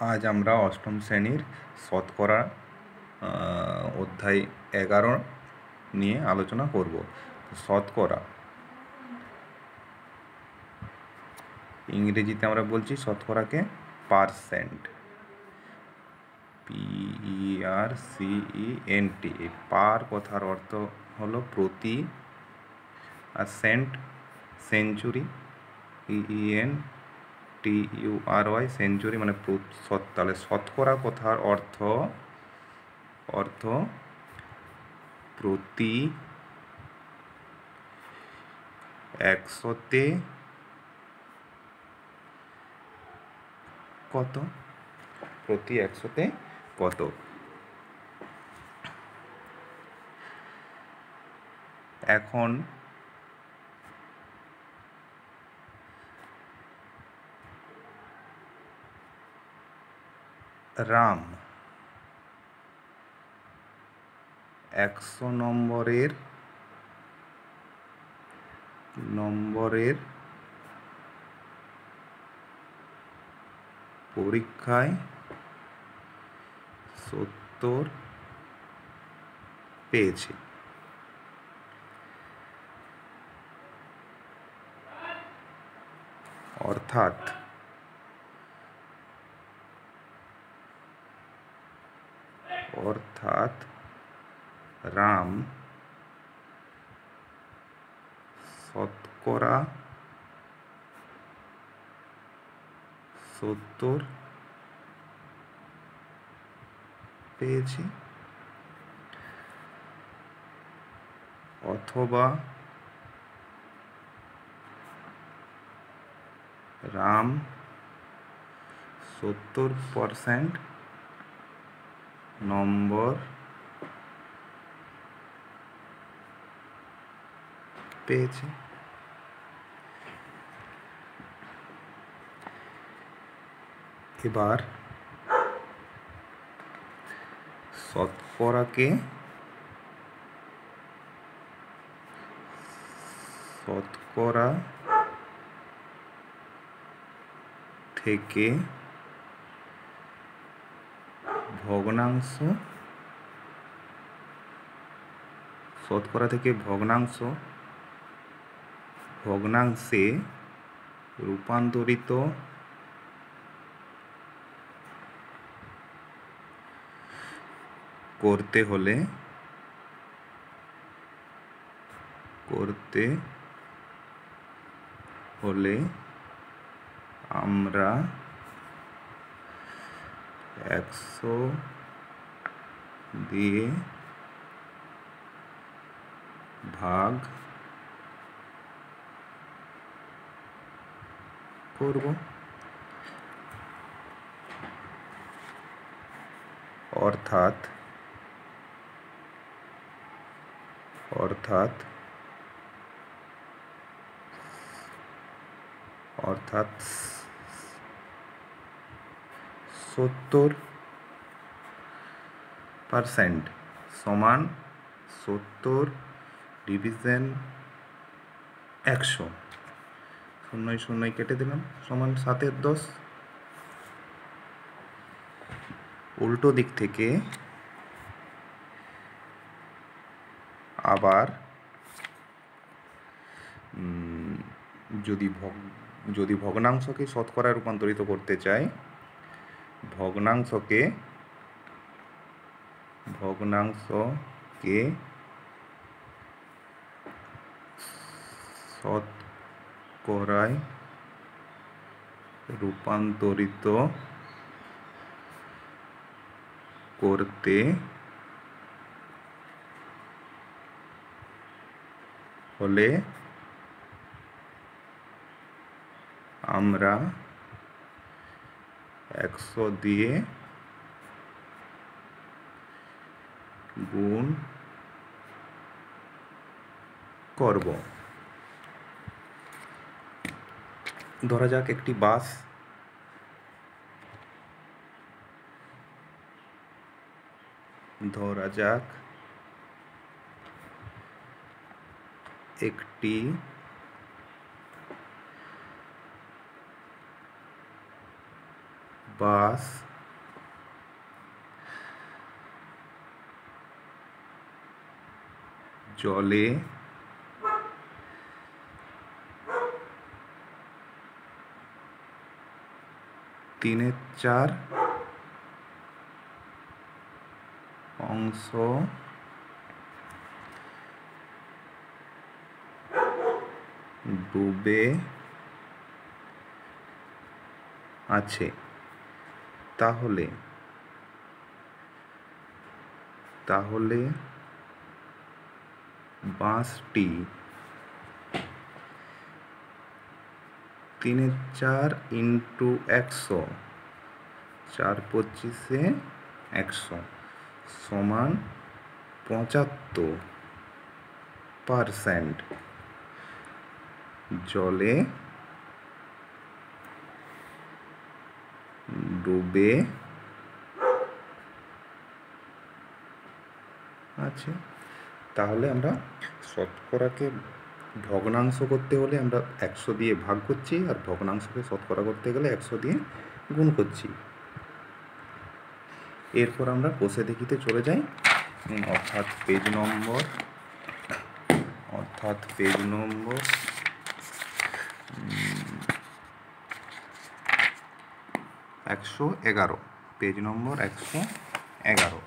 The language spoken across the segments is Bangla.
আজ আমরা অষ্টম শ্রেণির শতকরা অধ্যায় এগারো নিয়ে আলোচনা করব। শতকরা। ইংরেজিতে আমরা বলছি শতকরাকে percent. P E R C E N T per কথার অর্থ হলো প্রতি আর cent century E N T U R Y century মানে তাহলে শতকরা কথার অর্থ অর্থ প্রতি একশোতে কত? প্রতি একশোতে কত? এখন রাম। একশো নম্বরের নম্বরের পরীক্ষায় সত্তর পেয়েছে। অর্থাৎ অর্থাৎ রাম শতকরা সত্তর পেয়েছি অথবা রাম সত্তর পারসেন্ট নম্বর। পেয়েছে। এবার শতকরাকে শতকরা থেকে ভগ্নাংশ। শতকরা থেকে ভগ্নাংশ। ভগ্নাংশে রূপান্তরিত করতে হলে করতে হলে আমরা একশো দিয়ে ভাগ করব অর্থাৎ অর্থাৎ অর্থাৎ সত্তর পারসেন্ট সমান সত্তর ডিভিশন একশো। শূন্যই শূন্যই কেটে দিলাম, সমান সাতের দশ। উল্টো দিক থেকে আবার যদি ভগ যদি ভগ্নাংশকে শতকরা রূপান্তরিত করতে চাই ভগ্নাংশকে ভগ্নাংশকে শতকরায় রূপান্তরিত করতে হলে আমরা একশো দিয়ে গুণ করব ধরা যাক একটি বাস ধরা যাক একটি বাস। জলে। তিনের চার। অংশ। ডুবে আছে। তাহলে? তাহলে বাঁশটি তিনের চার ইন্টু একশো চার পঁচিশে একশো সমান পঁচাত্তর পারসেন্ট। জলে ডুবে আছে। তাহলে আমরা শতকরাকে ভগ্নাংশ করতে হলে আমরা একশো দিয়ে ভাগ করছি আর ভগ্নাংশকে শতকরা করতে গেলে একশো দিয়ে গুণ করছি। এরপর আমরা কোষে দেখিতে চলে যাই। অর্থাৎ পেজ নম্বর, অর্থাৎ পেজ নম্বর একশো এগারো পেজ নম্বর একশো এগারো।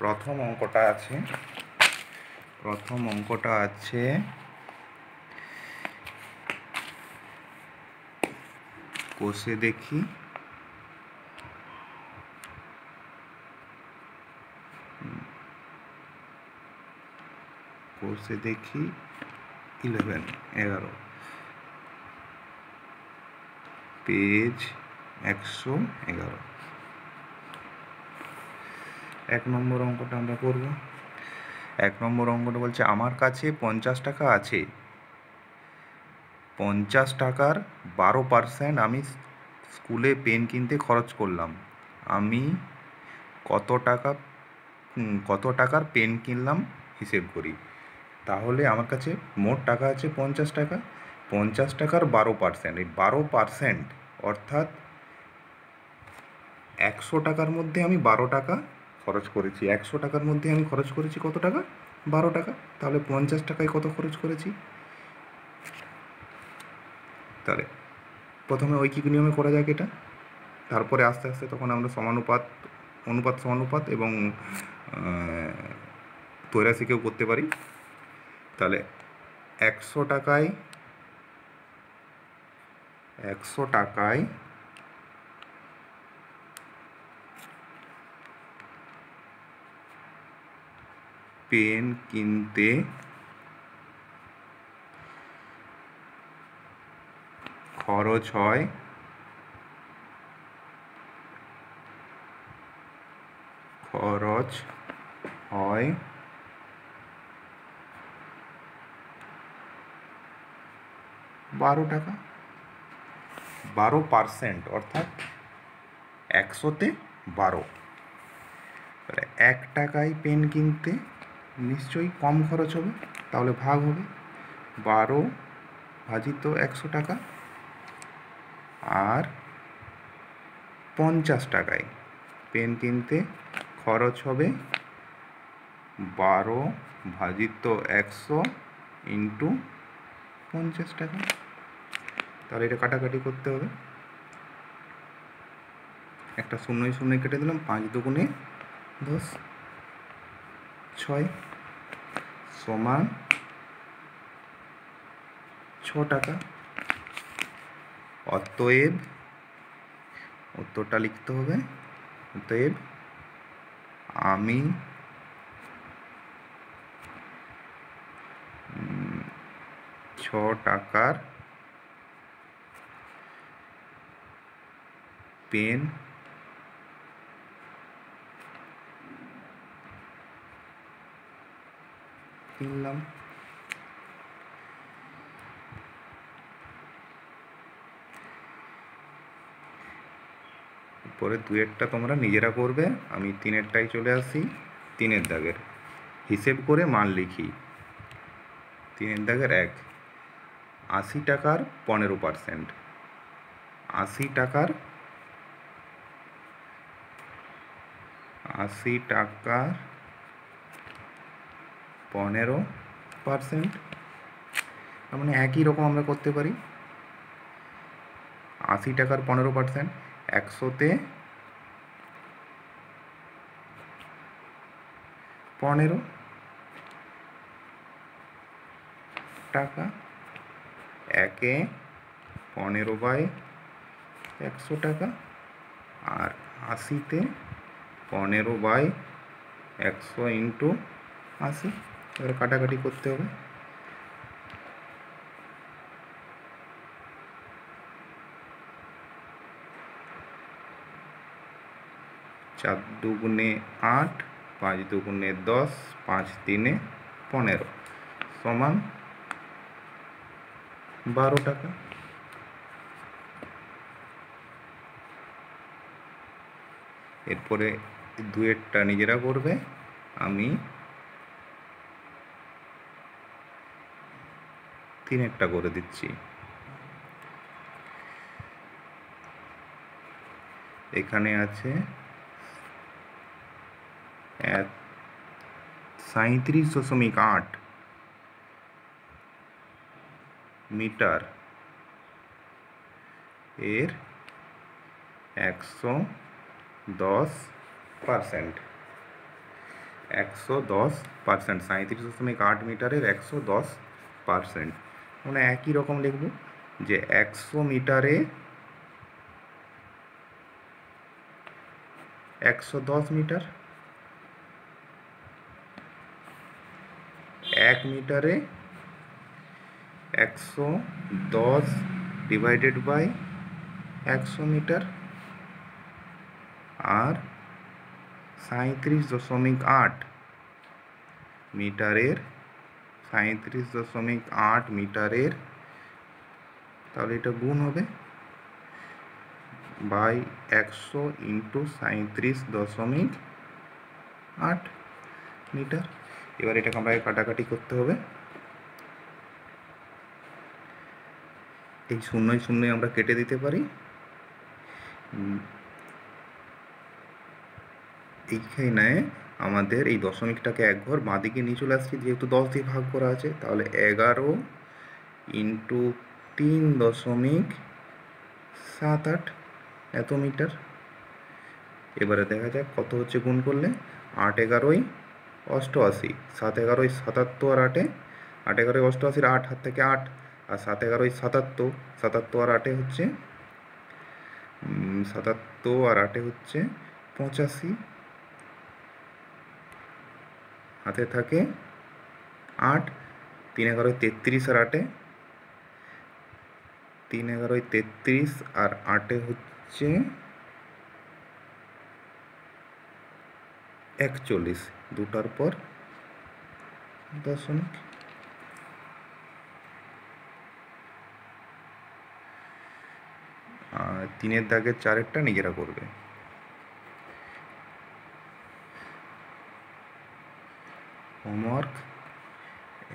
প্রথম অঙ্কটা আছে, প্রথম অঙ্কটা আছে, কোষে দেখি। কোষে দেখি ইলেভেন এগারো। পেজ একশো এগারো। এক নম্বর অঙ্কটা আমরা করব। এক নম্বর অঙ্কটা বলছে, আমার কাছে পঞ্চাশ টাকা আছে। পঞ্চাশ টাকার বারো পার্সেন্ট আমি স্কুলে পেন কিনতে খরচ করলাম। আমি কত টাকা কত টাকার পেন কিনলাম হিসেব করি? তাহলে আমার কাছে মোট টাকা আছে পঞ্চাশ টাকা। পঞ্চাশ টাকার বারো পার্সেন্ট এই বারো পার্সেন্ট অর্থাৎ একশো টাকার মধ্যে আমি বারো টাকা খরচ করেছি। একশো টাকার মধ্যে আমি খরচ করেছি কত টাকা? বারো টাকা। তাহলে পঞ্চাশ টাকায় কত খরচ করেছি? তাহলে প্রথমে ঐকিক নিয়মে করা যাক এটা? তারপরে আস্তে আস্তে তখন আমরা সমানুপাত, অনুপাত, সমানুপাত এবং তৈরাশিকেও করতে পারি। তাহলে একশো টাকায় একশো টাকায় পেন কিনতে খরচ হয় খরচ হয় বারো টাকা বারো পার্সেন্ট অর্থাৎ একশোতে বারো তাহলে এক টাকায় পেন কিনতে নিশ্চয়ই কম খরচ হবে, তাহলে ভাগ হবে। বারো ভাজিত একশো টাকা আর পঞ্চাশ টাকায় পেন কিনতে খরচ হবে বারো ভাজিত একশো ইন্টু পঞ্চাশ টাকা। তাহলে এটা কাটাকাটি করতে হবে। একটা শূন্যই শূন্যই কেটে দিলাম, পাঁচ দুগুণে দশ। ছয় সমান ছ টাকা। অতএব উত্তরটা লিখতে হবে। অতএব আমি ছ টাকার পেন কিনলাম পরে দুয়েরটা তোমরা নিজেরা করবে, আমি তিনেরটাই চলে আসি, তিনের দাগের। হিসেব করে মান লিখি। তিনের দাগের এক। আশি টাকার পনেরো পার্সেন্ট। আশি টাকার আশি টাকার পনেরো পার্সেন্ট। মানে একই রকম আমরা করতে পারি। আশি টাকার পনেরো পার্সেন্ট, একশোতে পনেরো টাকা, একে পনেরো বাই একশো টাকা, আর আশিতে পনেরো বাই একশো ইন্টু আশি। এবার কাটাকাটি করতে হবে। চার দুগুণে আট, পাঁচ দুগুণে দশ, পাঁচ তিনে পনেরো সমান বারো টাকা। এরপরে দুয়েরটা নিজেরা করবে। আমি তিনেরটা করে দিচ্ছি। এখানে আছে এক সাঁত্রিশ দশমিক আট মিটার। এর একশো দশ পার্সেন্ট। একশো দশ পার্সেন্ট সাঁত্রিশ দশমিক আট মিটারের একশো দশ পার্সেন্ট। মানে একই রকম লিখব যে একশো মিটারে একশো দশ মিটার, এক মিটারে একশো দশ ডিভাইডেড বাই একশো মিটার আর সাঁত্রিশ দশমিক আট মিটারের সাঁত্রিশ দশমিক আট মিটারের, তাহলে এটা গুণ হবে বাই একশো ইন্টু সাঁত্রিশ দশমিক আট মিটার। এবার এটাকে আমরা কাটাকাটি করতে হবে। এই শূন্যই শূন্যই আমরা কেটে দিতে পারি। এইখানে আমাদের এই দশমিকটাকে এক ঘর বাঁদিকে নিয়ে চলে আসছি, যেহেতু দশ দিয়ে ভাগ করা আছে, তাহলে এগারো ইন্টু তিন দশমিক সাত আট এত মিটার। এবারে দেখা যাক কত হচ্ছে গুণ করলে। আট এগারোই অষ্টআশি, সাত এগারোই সাতাত্তর আটে, আট এগারোই অষ্টআশির আট হাত থেকে আট, আর সাত এগারোই সাতাত্তর সাতাত্তর আটে হচ্ছে সাতাত্তর আর আটে হচ্ছে পঁচাশি। হাতে থাকে। আট, তিন এগারোই তেত্রিশ আর আটে। তিন এগারোই তেত্রিশ আর আটে হচ্ছে একচল্লিশ। দুটার পর দশমিক। আর তিনের দাগের চারেরটা নিজেরা করবে। হোমওয়ার্ক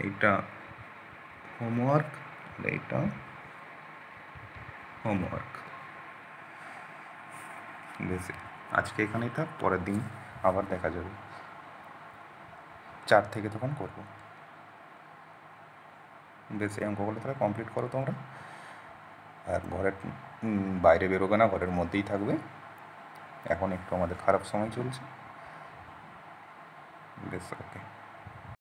এইটা হোমওয়ার্ক এইটা হোমওয়ার্ক বেশ আজকে এখানেই থাক, পরের দিন আবার দেখা যাবে। চার থেকে তখন করব। বেশ এই অঙ্কগুলো তাহলে কমপ্লিট করো তোমরা। আর ঘরের বাইরে বেরোবে না, ঘরের মধ্যেই থাকবে। এখন একটু আমাদের খারাপ সময় চলছে। বেশ ওকে